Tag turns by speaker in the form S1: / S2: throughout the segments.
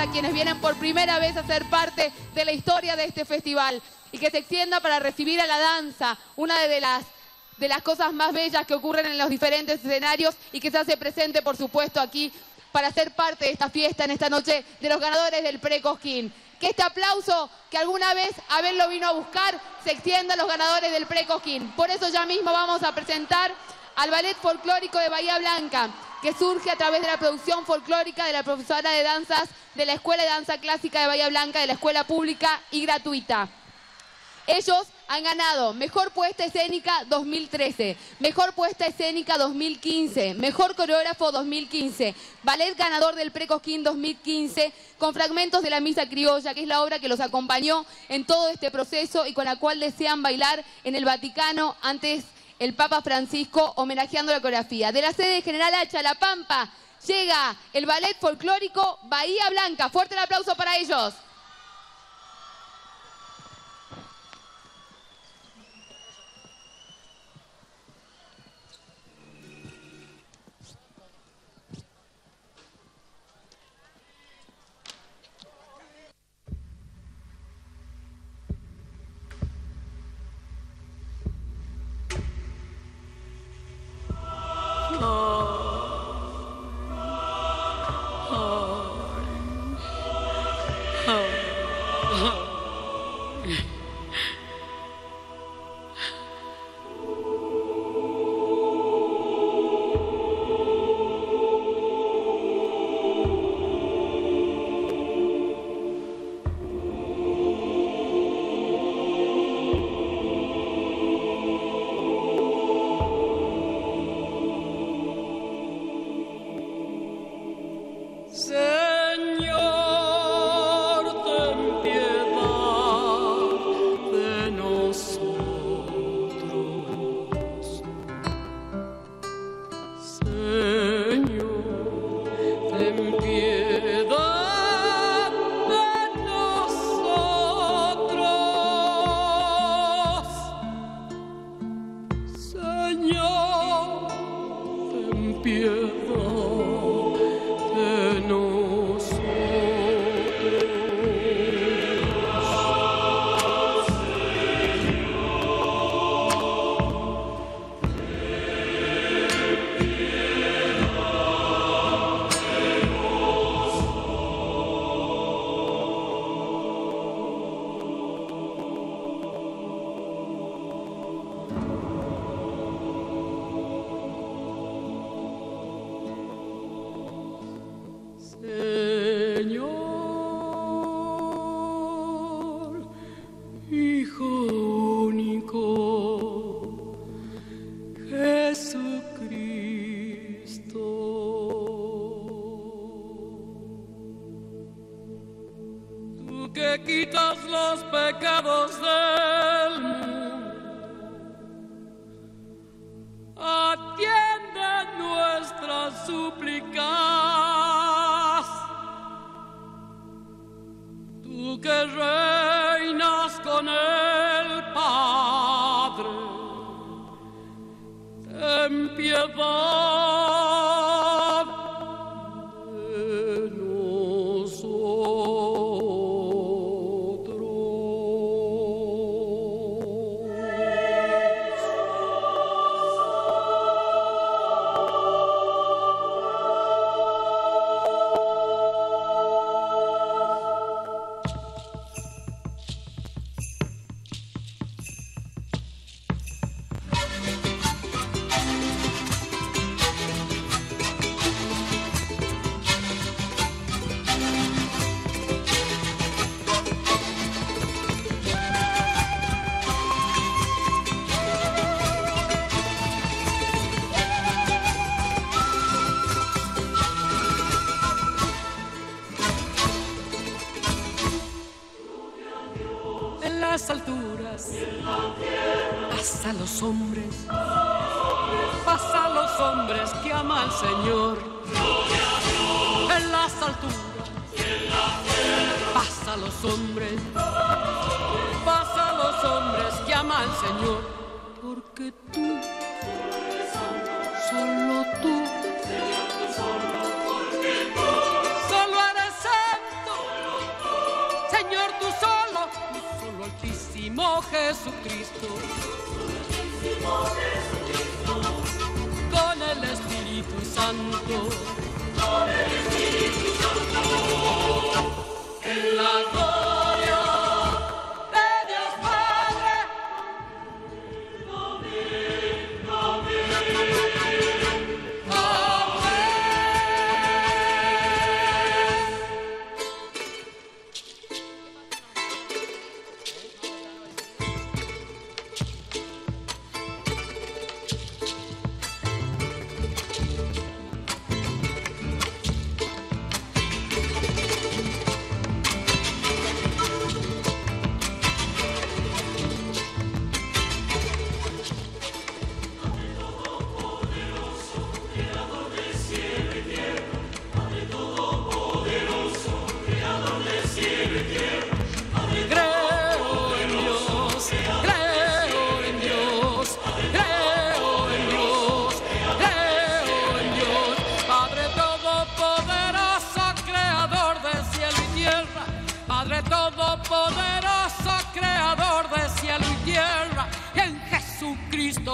S1: a quienes vienen por primera vez a ser parte de la historia de este festival y que se extienda para recibir a la danza, una de las de las cosas más bellas que ocurren en los diferentes escenarios y que se hace presente, por supuesto, aquí para ser parte de esta fiesta en esta noche de los ganadores del Pre-Cosquín. Que este aplauso que alguna vez Abel lo vino a buscar se extienda a los ganadores del Pre-Cosquín. Por eso ya mismo vamos a presentar al Ballet Folclórico de Bahía Blanca, que surge a través de la producción folclórica de la profesora de danzas de la Escuela de Danza Clásica de Bahía Blanca, de la Escuela Pública y Gratuita. Ellos han ganado Mejor Puesta Escénica 2013, Mejor Puesta Escénica 2015, Mejor Coreógrafo 2015, Ballet Ganador del Precosquín 2015, con fragmentos de la Misa Criolla, que es la obra que los acompañó en todo este proceso y con la cual desean bailar en el Vaticano antes el Papa Francisco homenajeando la coreografía. De la sede General Hacha, La Pampa, llega el ballet folclórico Bahía Blanca. Fuerte el aplauso para ellos.
S2: Señor, Hijo único, Jesucristo. Tú que quitas los pecados del mundo, atiende nuestras súplicas. Pasa a los hombres, pasa a los hombres que ama al Señor. En las alturas, pasa a los hombres, pasa a los hombres que ama al Señor. Porque tú, solo tú, solo eres santo. Señor, tú solo, tú solo altísimo Jesucristo. Con el Espíritu Santo. Con el Espíritu Santo. En la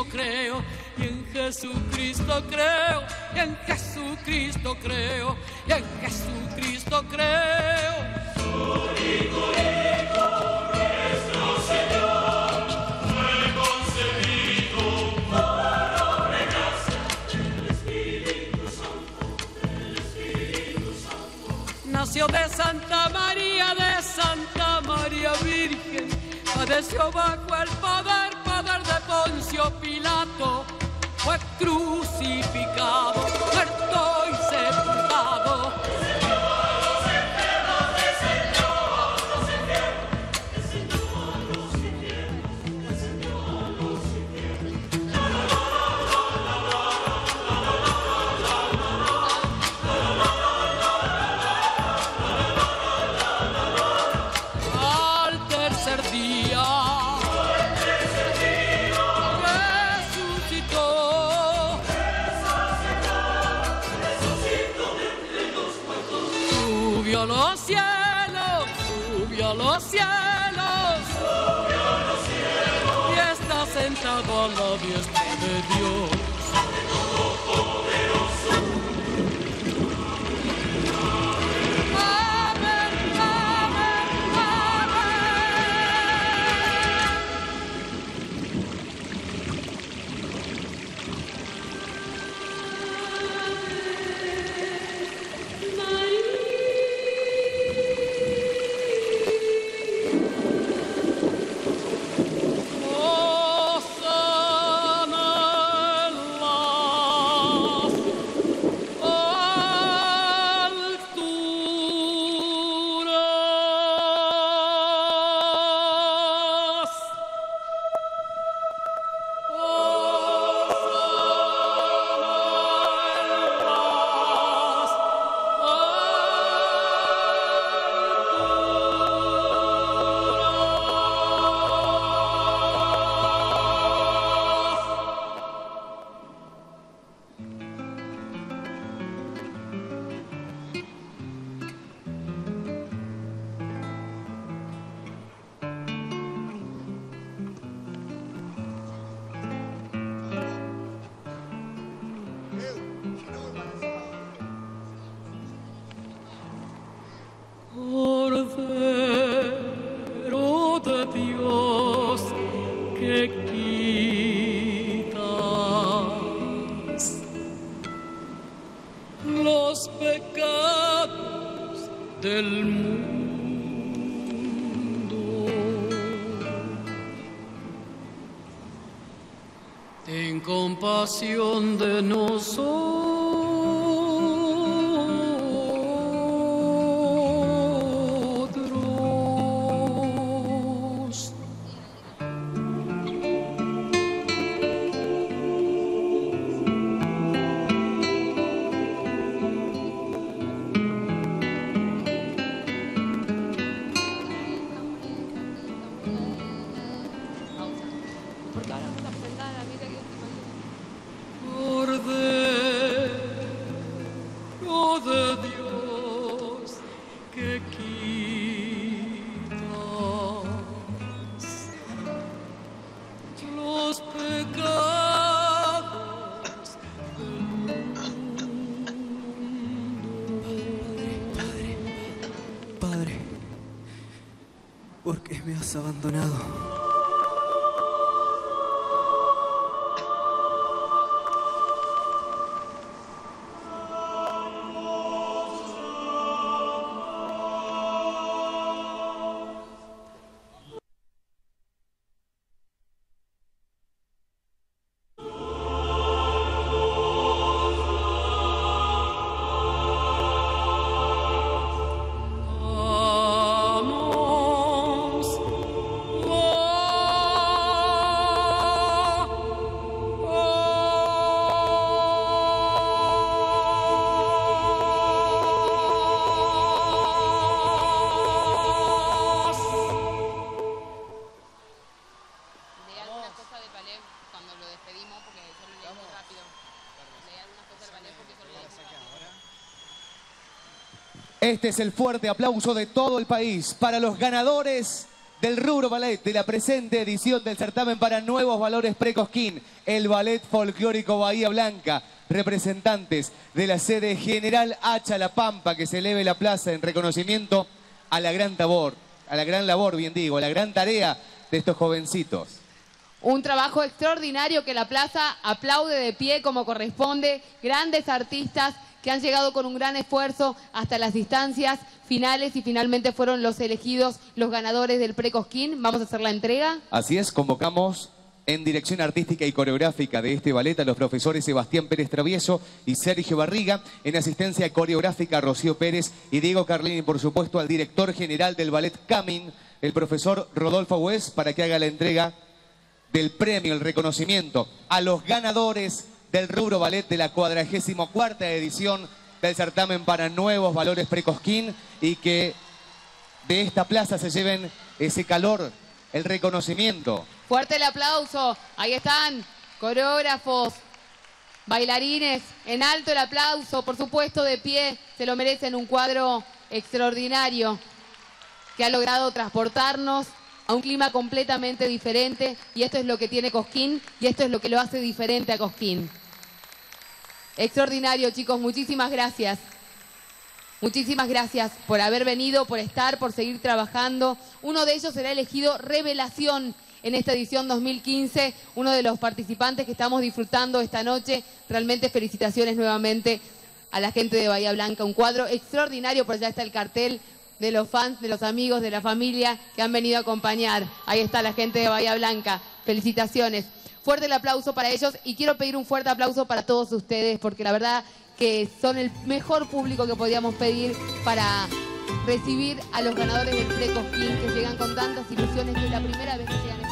S2: creo, y en Jesucristo creo, y en Jesucristo creo, y en Jesucristo creo. Su Hijo, Hijo, Nació de Santa María, de Santa María Virgen, padeció bajo el poder de Poncio Pilato. Fue crucificado, muerto sentado a la diestra de de Dios que
S1: quitas los pecados del mundo. Padre, Padre, Padre, ¿por qué me has abandonado?
S3: Este es el fuerte aplauso de todo el país para los ganadores del rubro ballet de la presente edición del certamen para nuevos valores Precosquín, el ballet folclórico Bahía Blanca, representantes de la sede General Hacha La Pampa que se eleve la plaza en reconocimiento a la gran labor, a la gran labor, bien digo, a la gran tarea de estos jovencitos.
S1: Un trabajo extraordinario que la plaza aplaude de pie como corresponde. Grandes artistas que han llegado con un gran esfuerzo hasta las instancias finales y finalmente fueron los elegidos, los ganadores del Precosquín. Vamos a hacer la entrega.
S3: Así es, convocamos en dirección artística y coreográfica de este ballet a los profesores Sebastián Pérez Travieso y Sergio Barriga, en asistencia coreográfica Rocío Pérez y Diego Carlini, por supuesto, al director general del ballet Camin, el profesor Rodolfo Hues, para que haga la entrega del premio, el reconocimiento a los ganadores del rubro ballet de la 44 edición del certamen para nuevos valores Precosquín y que de esta plaza se lleven ese calor, el reconocimiento.
S1: Fuerte el aplauso. Ahí están, coreógrafos, bailarines. En alto el aplauso, por supuesto, de pie. Se lo merecen un cuadro extraordinario que ha logrado transportarnos a un clima completamente diferente. Y esto es lo que tiene Cosquín y esto es lo que lo hace diferente a Cosquín. Extraordinario, chicos. Muchísimas gracias. Muchísimas gracias por haber venido, por estar, por seguir trabajando. Uno de ellos será elegido Revelación en esta edición 2015, uno de los participantes que estamos disfrutando esta noche. Realmente felicitaciones nuevamente a la gente de Bahía Blanca. Un cuadro extraordinario, por allá está el cartel de los fans, de los amigos, de la familia que han venido a acompañar. Ahí está la gente de Bahía Blanca. Felicitaciones. Fuerte el aplauso para ellos y quiero pedir un fuerte aplauso para todos ustedes porque la verdad que son el mejor público que podíamos pedir para recibir a los ganadores del Precosquín que llegan con tantas ilusiones que es la primera vez que llegan